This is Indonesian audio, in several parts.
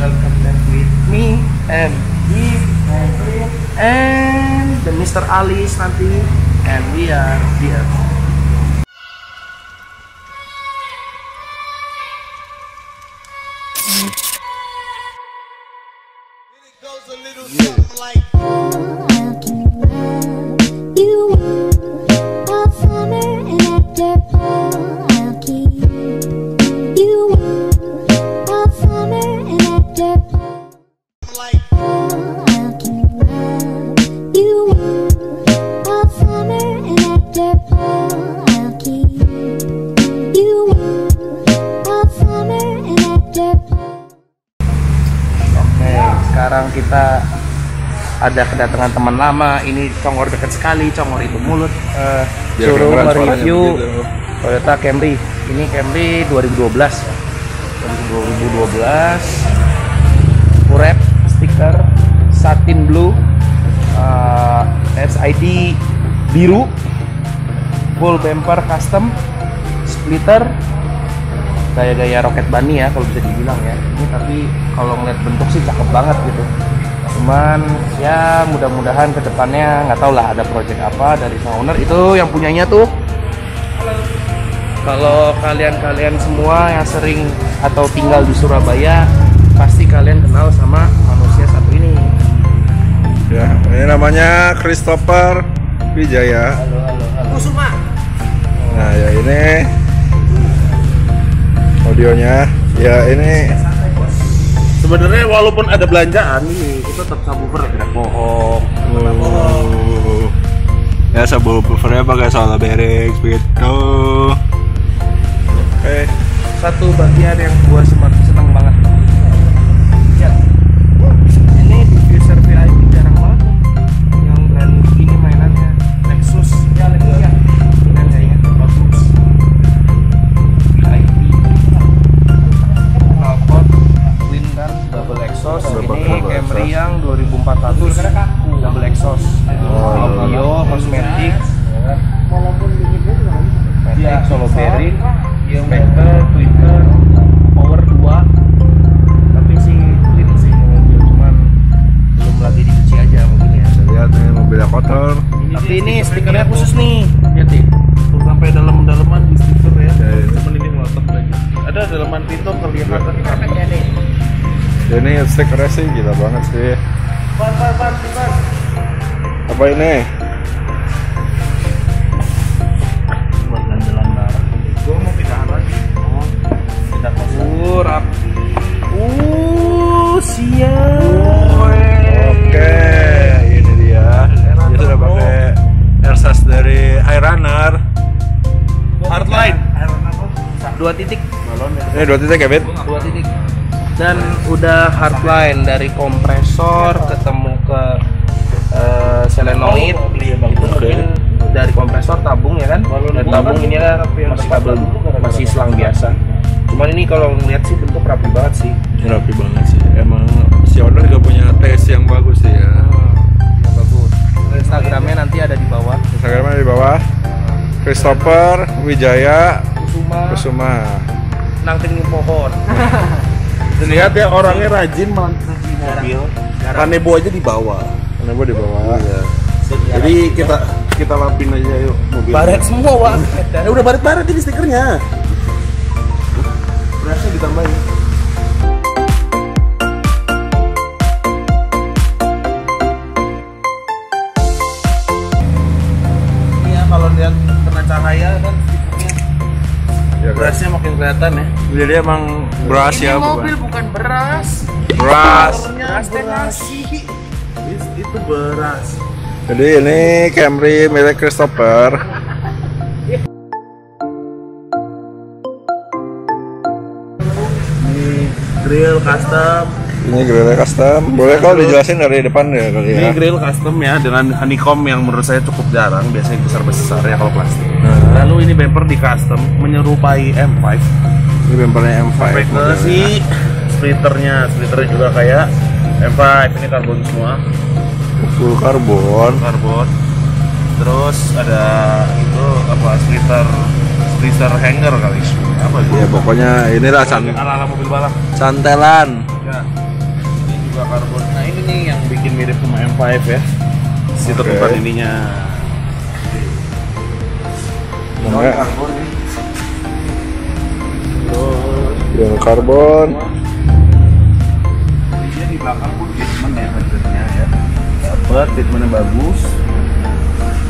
welcome back with me and he and the Mr. Alice nanti and we are here. Kita ada kedatangan teman lama. Ini Congor dekat sekali. Congor itu mulut. Eh, Biar suruh mereview. Toyota Camry. Ini Camry 2012. 2012. Urep stiker satin blue. eh, SID biru. Full bumper custom. Splitter gaya-gaya roket bunny ya kalau bisa dibilang ya ini tapi kalau ngeliat bentuk sih cakep banget gitu cuman ya mudah-mudahan ke depannya nggak tau lah ada project apa dari sang owner. Itu yang punyanya tuh. Kalau kalian-kalian semua yang sering atau tinggal di Surabaya pasti kalian kenal sama manusia satu ini. Ya, ini namanya Christopher Wijaya. halo halo halo. Kusuma Nah, ya ini audionya. Ya, ini Sebenarnya walaupun ada belanjaan ini itu tetap subwoofer tidak bohong. uh, ya subwoofernya pakai solar bearing gitu. Oke. satu bagian yang gua semakin ini stikernya sih gila banget sih. ban ban ban ban Apa ini? buat jalan bareng. Gua mau pindahan lagi. Oh, pindah uh uh siap Oke, ini dia. Dia sudah pakai Airsas dari High Runner. Hardline. dua titik Ini dua titik ya, dua titik dan udah hardline dari kompresor ketemu ke eh, solenoid itu mungkin dari kompresor tabung ya kan? Dan tabung ini kan masih kabel masih selang biasa. Cuman ini kalau ngeliat sih bentuk rapi banget sih. Rapi banget sih. Emang si owner juga punya taste yang bagus sih ya. bagus. Instagramnya nanti ada di bawah. Instagramnya di bawah. Christopher Wijaya Kusuma. Kusuma. nangkring pohon Dilihat ya orangnya rajin man mobil. Kanebo aja dibawa. Ini gua di bawah. Jadi kita kita lapin aja yuk mobil. baret semua wah Ya udah baret-baret ini stikernya. Berasa ditambahin. Iya kalau lihat kena cahaya kan Ya, kan? berasnya makin kelihatan ya. Jadi emang beras ini ya mobil bukan? bukan beras Beras. beras Is- Itu beras. Jadi ini Camry milik Christopher. Ini grill custom. Ini grillnya custom. Boleh kalau dijelasin dari depan ya kali Ini ya. grill custom ya dengan honeycomb yang menurut saya cukup jarang, biasanya besar-besar ya kalau plastik. Nah. Lalu ini bumper di custom menyerupai M5. Ini bumpernya M5. Sampai ke si splitternya, splitternya juga kayak M5 ini karbon semua, full karbon. karbon. Terus ada itu apa splitter splitter hanger kali. Apa itu? Ya pokoknya inilah can ala-ala mobil balap. cantelan. Ya. Bisa karbon. Nah ini nih yang bikin mirip sama M5 ya. Si Oke. tutupan ininya. Namanya karbon nih. yang karbon. Dia di belakang pun treatment ya hasilnya ya. Dapat treatmentnya bagus.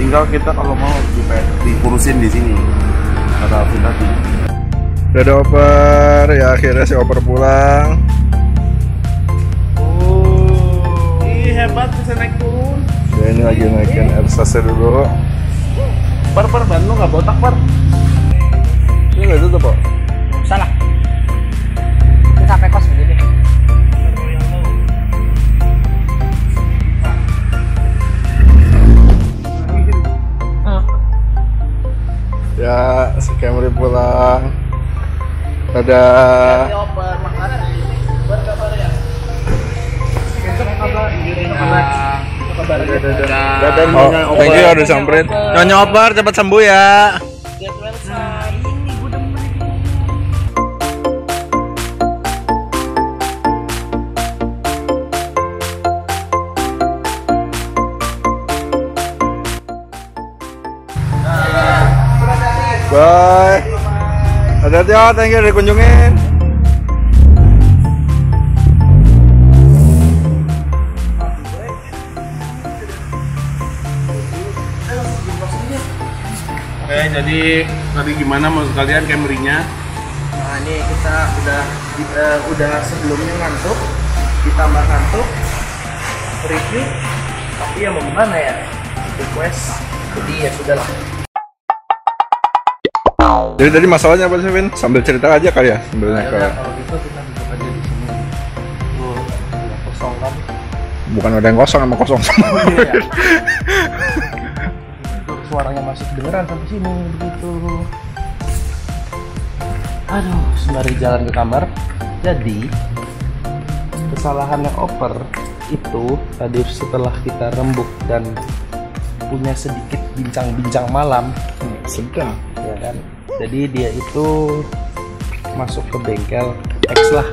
Tinggal kita kalau mau di- dikurusin di sini. Kata Alvin tadi. Udah oper, ya akhirnya si oper pulang. Hebat bisa naik turun. Ya ini lagi naikin Ersasnya dulu. Par par ban lu nggak botak par. Ini nggak tutup kok. salah ini sampai kos begini Ya, si Camry pulang. Ada Oh, thank you udah samperin. Nyonya oper cepat sembuh ya. Bye. Hati-hati ya, thank you udah dikunjungin. Jadi tadi gimana menurut kalian Camry-nya? Nah ini kita udah eh, udah sebelumnya ngantuk, ditambah ngantuk, review, tapi ya mau gimana ya? Request, jadi ya sudahlah. Jadi tadi masalahnya apa sih, Vin? Sambil cerita aja kali ya, ke... Akhirnya kalau gitu kita duduk aja di sini. Tuh, udah kosong kan? Bukan ada yang kosong, emang kosong semua. Iya. Itu suaranya masih kedengeran sampai sini begitu. Aduh, sembari jalan ke kamar. Jadi kesalahannya oper itu tadi setelah kita rembuk dan punya sedikit bincang-bincang malam, Sedang. ya kan. Jadi dia itu masuk ke bengkel X lah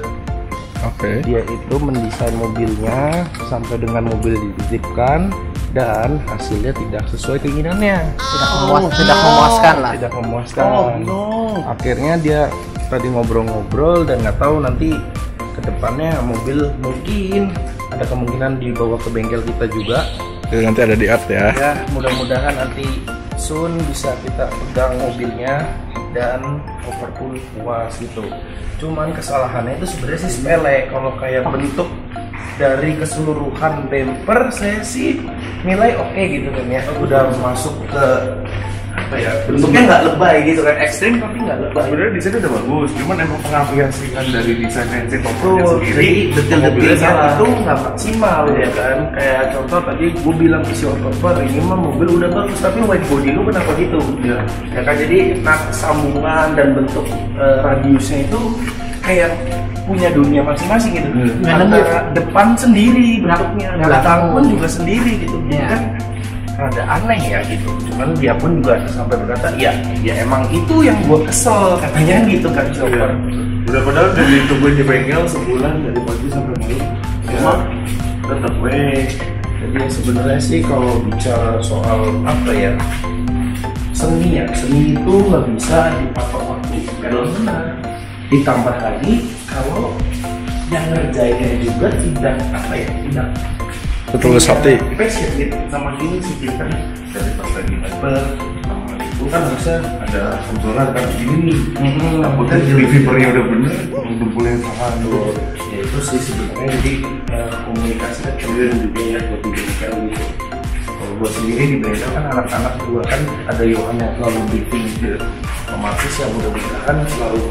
Oke. dia itu mendesain mobilnya sampai dengan mobil dititipkan dan hasilnya tidak sesuai keinginannya. Tidak memuas tidak memuaskan lah. Tidak memuaskan. Akhirnya dia tadi ngobrol-ngobrol dan nggak tahu nanti ke depannya mobil mungkin ada kemungkinan dibawa ke bengkel kita juga. Jadi nanti ada di art ya. ya mudah-mudahan nanti soon bisa kita pegang mobilnya dan pun puas gitu. Cuman kesalahannya itu sebenarnya sih sepele. Kalau kayak bentuk dari keseluruhan bumper saya sih nilai oke gitu kan ya. Udah masuk ke apa ya bentuknya nggak lebay gitu kan. Ekstrim tapi nggak lebay. Sebenarnya desainnya udah bagus, cuman emang pengaplikasian dari desain engine toppernya Betul, sendiri salah. itu nggak maksimal ya kan. Kayak contoh tadi gue bilang ke si Oliver ini mah mobil udah bagus tapi white body lu kenapa gitu? Iya. ya kan jadi nah sambungan dan bentuk eh, radiusnya itu kayak punya dunia masing-masing gitu. Nggak antara depan sendiri bentuknya belakang. pun juga sendiri gitu. Iya. kan rada aneh ya gitu. Cuman dia pun juga sampai berkata ya ya emang itu yang gue kesel katanya gitu kan si Iya. Udah padahal udah ditungguin di bengkel sebulan dari pagi sampai malam. Cuma tetap weh. Jadi sebenarnya sih kalau bicara soal apa ya seni ya. Seni itu nggak bisa dipatok waktu. Kalau benar. Ditambah lagi kalau yang ngerjainnya juga tidak apa ya tidak Setulus hati. passion gitu. Sama gini sih kita Dari pas lagi member sama itu kan harusnya ada sensoran kan gini nih. Hmm, Takutnya receivernya udah bener, dempulnya salah dulu. ya itu sih sebenarnya. Jadi eh, komunikasi kan penting juga ya buat di bengkel gitu. Kalau gue sendiri di bengkel kan anak-anak gue kan ada Yohan yang selalu briefing gitu. Otomatis yang mudah-mudahan selalu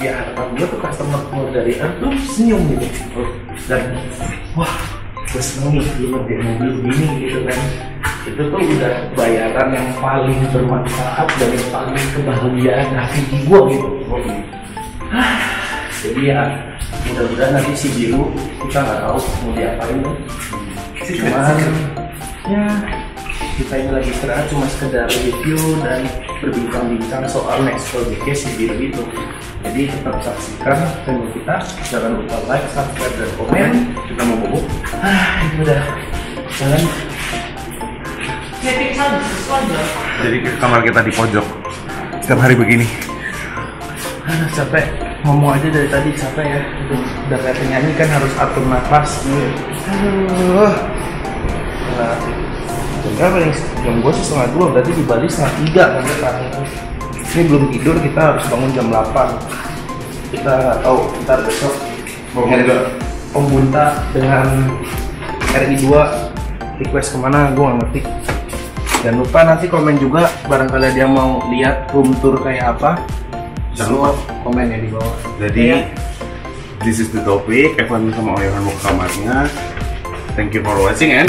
ya harapan gue tuh customer keluar dari tuh senyum gitu. Dan wah gue seneng nih lu ngerjain mobil begini gitu kan. Itu tuh udah bayaran yang paling bermanfaat dan yang paling kebahagiaan hati gue gitu. Jadi ya mudah-mudahan nanti si biru kita nggak tahu mau diapain. Cuman ya kita ini lagi istirahat cuma sekedar review dan berbincang-bincang soal next project si biru itu jadi tetap saksikan channel kita. Jangan lupa like, subscribe, dan komen. Kita mau bobo. ah itu udah. Jalan. Jadi ke kamar kita di pojok. Setiap hari begini. Aduh capek. Ngomong aja dari tadi capek ya. Udah, udah kayak penyanyi kan harus atur nafas. Aduh berapa nih jam gue sih setengah dua berarti di Bali setengah tiga kan sekarang ini belum tidur kita harus bangun jam 8 kita nggak tahu ntar besok Bangun nggak? Om Bunta dengan RI 2 request ke mana gue nggak ngerti jangan lupa nanti komen juga barangkali ada yang mau lihat room tour kayak apa Jangan lupa. komen ya di bawah Jadi Iya. this is the topic. Evan sama Oyohan mau ke kamarnya. Thank you for watching and